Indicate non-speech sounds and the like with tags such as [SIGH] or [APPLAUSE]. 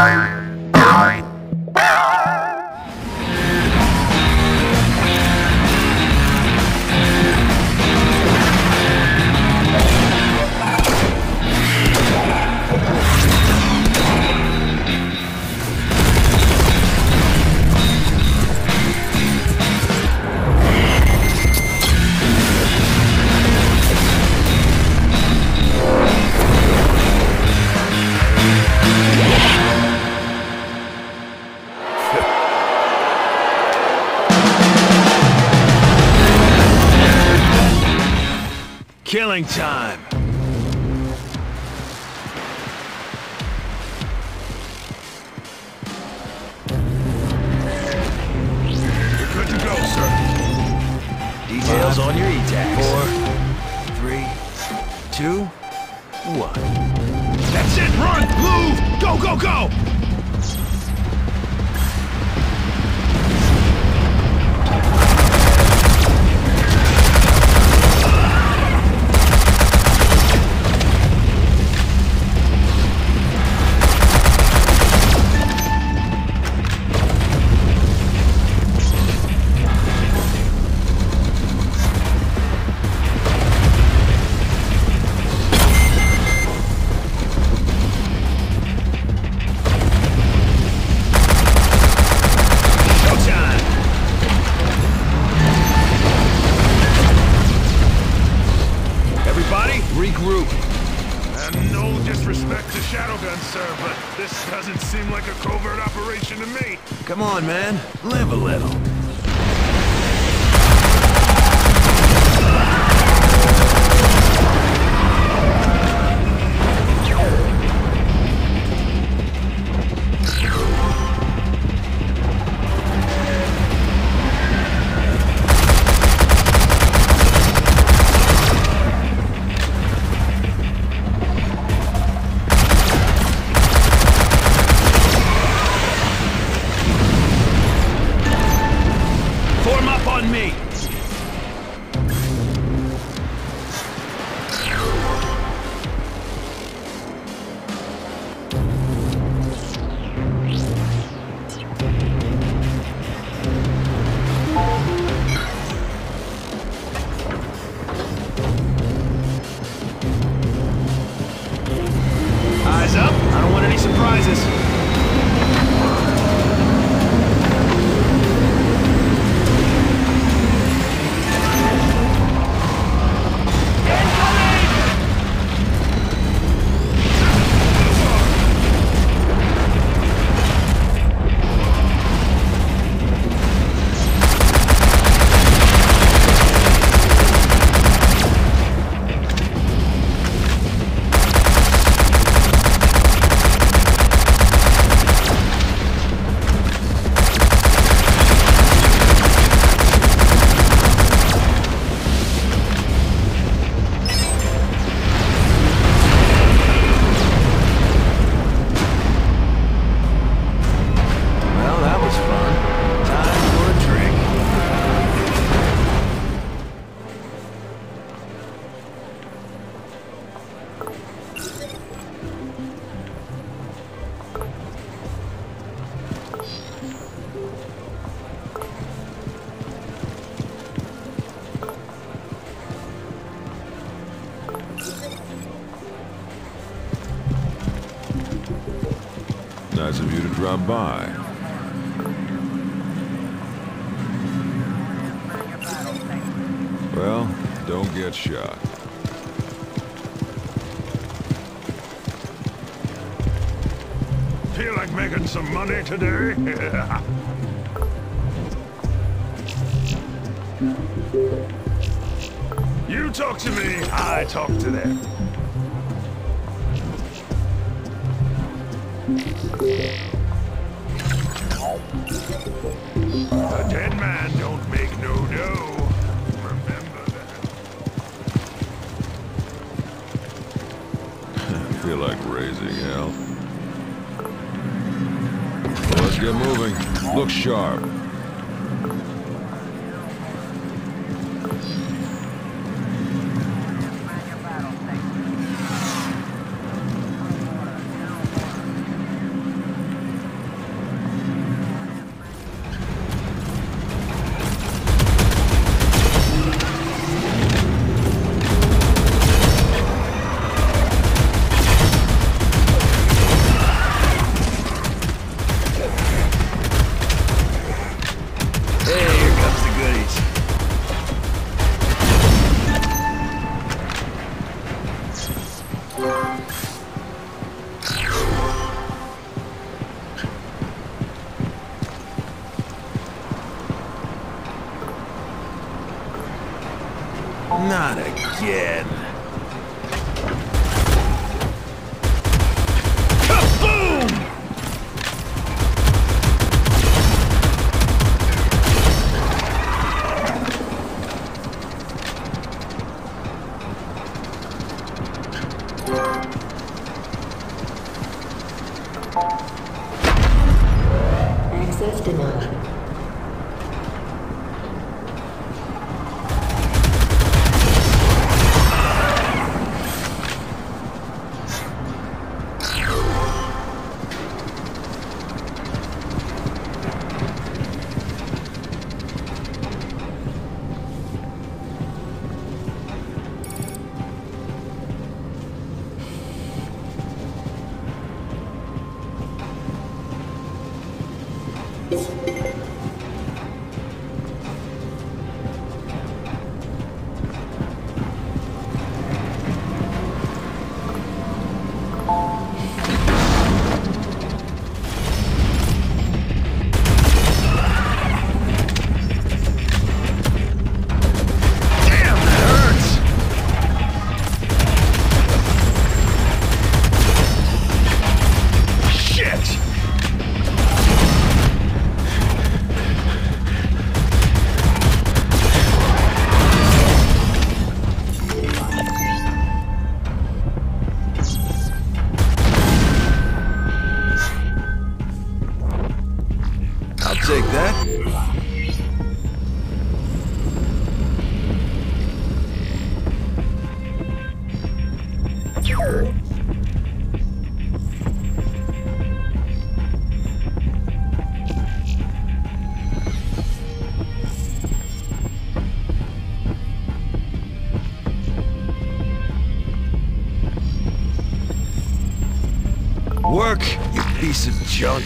Killing time. Regroup. And no disrespect to Shadowgun, sir, but this doesn't seem like a covert operation to me. Come on, man. Live a little. Nice of you to drop by. Well, don't get shot. Feel like making some money today? [LAUGHS] you talk to me, I talk to them. A dead man don't make no dough. Remember that. [LAUGHS] Feel like raising hell. Let's get moving. Look sharp. Again. Access denied. piece of junk.